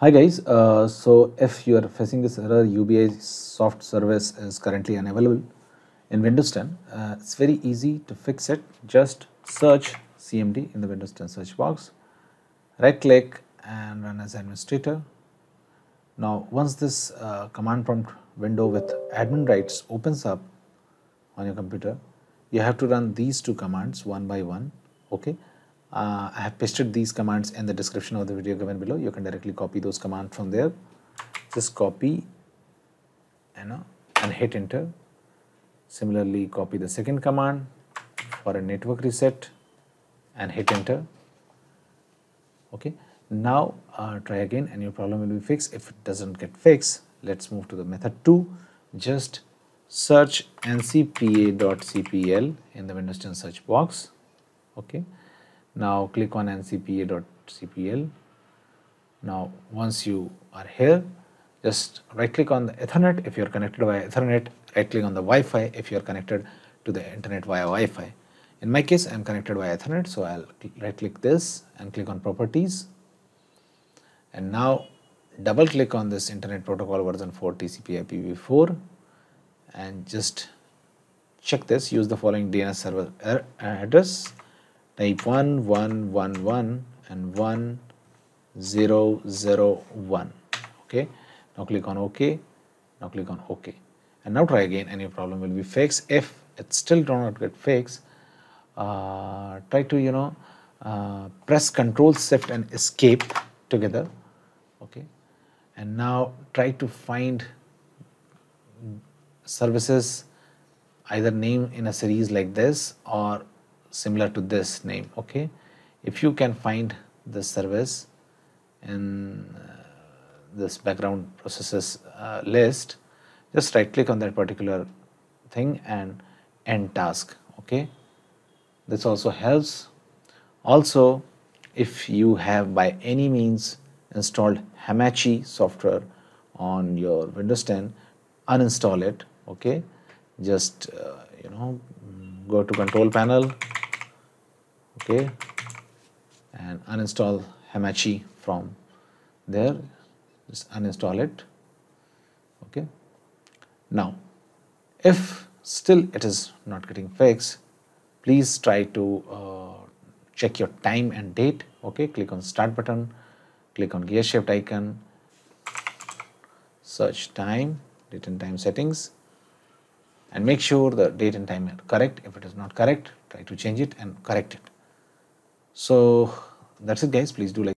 Hi guys, uh, so if you are facing this error Ubisoft service is currently unavailable in Windows 10, uh, it's very easy to fix it. Just search CMD in the Windows 10 search box, right click and run as administrator. Now once this uh, command prompt window with admin rights opens up on your computer, you have to run these two commands one by one, okay uh, I have pasted these commands in the description of the video given below. You can directly copy those commands from there. Just copy you know, and hit enter. Similarly, copy the second command for a network reset and hit enter. Okay. Now uh, try again and your problem will be fixed. If it doesn't get fixed, let's move to the method 2. Just search ncpa.cpl in the Windows 10 search box. Okay now click on ncpa.cpl. Now once you are here, just right click on the Ethernet if you are connected via Ethernet, right click on the Wi-Fi if you are connected to the internet via Wi-Fi. In my case, I am connected via Ethernet, so I'll right click this and click on properties. And now double click on this internet protocol version 4 TCP IPv4 and just check this, use the following DNS server uh, address type 1 1 1 1 and 1 0 0 1 okay? Now click on ok. Now click on ok. And now try again. And your problem will be fixed. If it still do not get fixed uh, try to you know uh, press control shift and escape together. Okay? And now try to find services either name in a series like this or similar to this name okay? If you can find the service in uh, this background processes uh, list just right click on that particular thing and end task okay? This also helps. Also if you have by any means installed Hamachi software on your Windows 10 uninstall it okay? Just uh, you know go to control panel okay. And uninstall Hamachi from there. Just uninstall it. Okay. Now if still it is not getting fixed please try to uh, check your time and date. Okay. Click on start button. Click on gear shift icon. Search time date and time settings. And make sure the date and time are correct. If it is not correct try to change it and correct it so that's it guys. Please do like